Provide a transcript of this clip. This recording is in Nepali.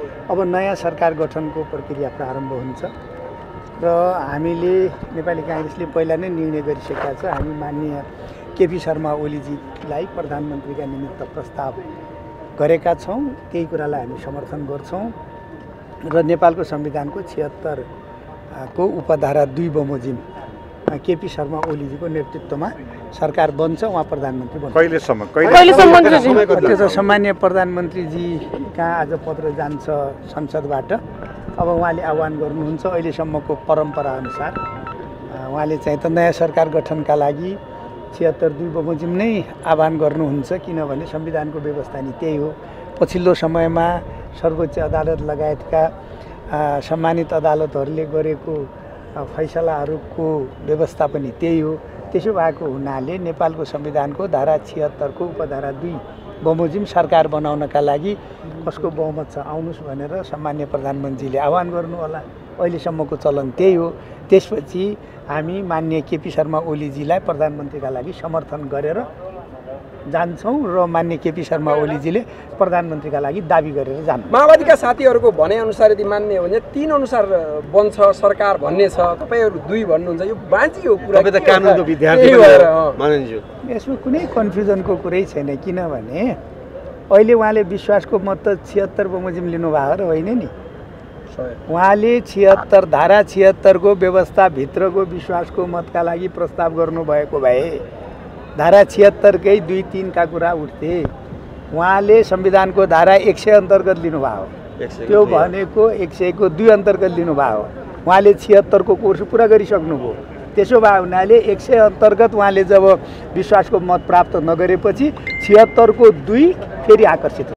अब नयाँ सरकार गठनको प्रक्रिया प्रारम्भ हुन्छ र हामीले नेपाली काङ्ग्रेसले पहिला नै निर्णय गरिसकेका छ। हामी माननीय केपी शर्मा ओलीजीलाई प्रधानमन्त्रीका निमित्त प्रस्ताव गरेका छौँ। त्यही कुरालाई हामी समर्थन गर्छौँ र नेपालको संविधानको छिहत्तर को उपधारा दुई बमोजिम केपी शर्मा ओलीजीको नेतृत्वमा सरकार बन्छ उहाँ प्रधानमन्त्री बन्छ। कहिलेसम्म? त्यो त सामान्य प्रधानमन्त्रीजी कहाँ आज पत्र जान्छ संसदबाट। अब उहाँले आह्वान गर्नुहुन्छ अहिलेसम्मको परम्पराअनुसार। उहाँले चाहिँ त नयाँ सरकार गठनका लागि छिहत्तर दुई बमोजिम नै आह्वान गर्नुहुन्छ किनभने संविधानको व्यवस्था नि त्यही हो। पछिल्लो समयमा सर्वोच्च अदालत लगायतका सम्मानित अदालतहरूले गरेको फैसलाहरूको व्यवस्था पनि त्यही हो। त्यसो भएको हुनाले नेपालको संविधानको धारा छिहत्तरको उपधारा दुई बमोजिम सरकार बनाउनका लागि कसको बहुमत छ आउनुहोस् भनेर सामान्य प्रधानमन्त्रीले आह्वान गर्नु होला अहिलेसम्मको चलन त्यही हो। त्यसपछि हामी मान्य केपी शर्मा ओलीजीलाई प्रधानमन्त्रीका लागि समर्थन गरेर जान्छौँ र मान्य केपी शर्मा ओलीजीले प्रधानमन्त्रीका लागि दाबी गरेर जानु। माओवादीका साथीहरूको भनाइअनुसार यदि मान्ने हो भने तिन अनुसार बन्छ सरकार भन्ने छ तपाईँहरू दुई भन्नुहुन्छ यो बाँची हो कुरा। यसमा कुनै कन्फ्युजनको कुरै छैन किनभने अहिले उहाँले विश्वासको मत त छिहत्तर बमोजिम लिनुभएको र होइन नि? उहाँले छिहत्तर धारा छिहत्तरको व्यवस्थाभित्रको विश्वासको मतका लागि प्रस्ताव गर्नुभएको भए धारा छिहत्तरकै दुई तिनका कुरा उठ्थे। उहाँले संविधानको धारा एक सय अन्तर्गत लिनुभयो। त्यो भनेको एक सयको दुई अन्तर्गत लिनुभयो। उहाँले छिहत्तरको कोर्स पुरा गरिसक्नुभयो। त्यसो भए हुनाले एक सय अन्तर्गत उहाँले जब विश्वासको मत प्राप्त नगरेपछि छिहत्तरको दुई फेरि आकर्षित